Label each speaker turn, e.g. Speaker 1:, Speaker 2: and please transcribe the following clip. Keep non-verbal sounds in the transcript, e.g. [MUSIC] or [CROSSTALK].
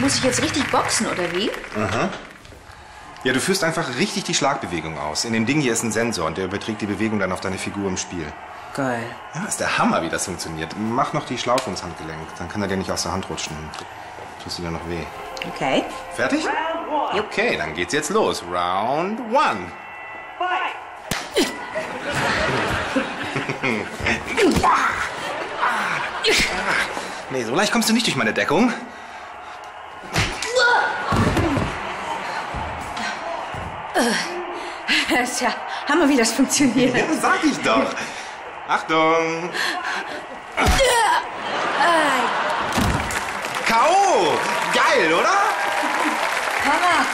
Speaker 1: muss ich jetzt richtig boxen, oder wie?
Speaker 2: Ja, du führst einfach richtig die Schlagbewegung aus. In dem Ding hier ist ein Sensor und der überträgt die Bewegung dann auf deine Figur im Spiel.
Speaker 1: Geil.
Speaker 2: Ja, ist der Hammer, wie das funktioniert. Mach noch die Schlaufe ins Handgelenk, dann kann er dir nicht aus der Hand rutschen. Tust dir dann noch weh.
Speaker 1: Okay.
Speaker 2: Fertig? Okay, dann geht's jetzt los. Round one. [LAUGHS] Nee, so leicht kommst du nicht durch meine Deckung.
Speaker 1: Das ist ja Hammer, wie das funktioniert.
Speaker 2: Ja, sag ich doch. Achtung. K.O. Geil, oder?
Speaker 1: Hammer.